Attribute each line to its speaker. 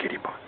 Speaker 1: キリマン